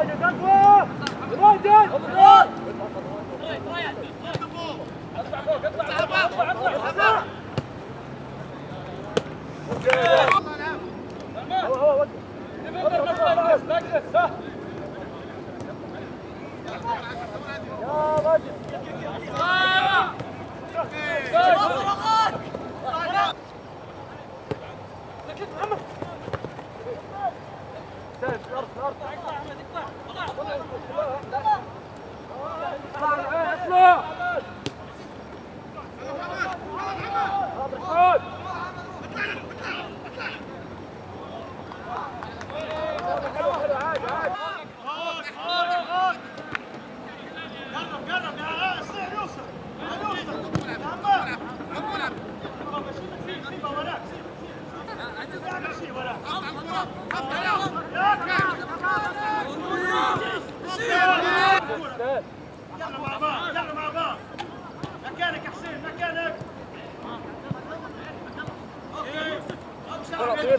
اطلع فوق اطلع اطلع اطلع Good. يلا مع بعض يلا مع بعض. مكانك يا حسين مكانك. إيه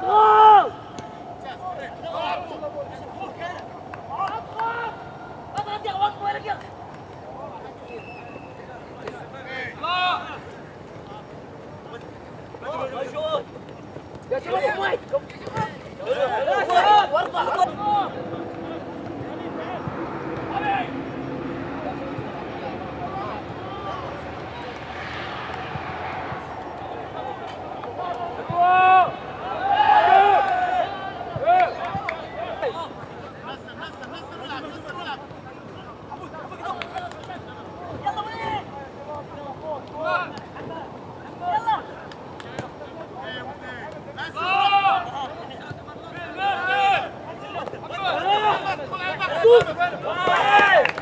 Oh! Vai, vai.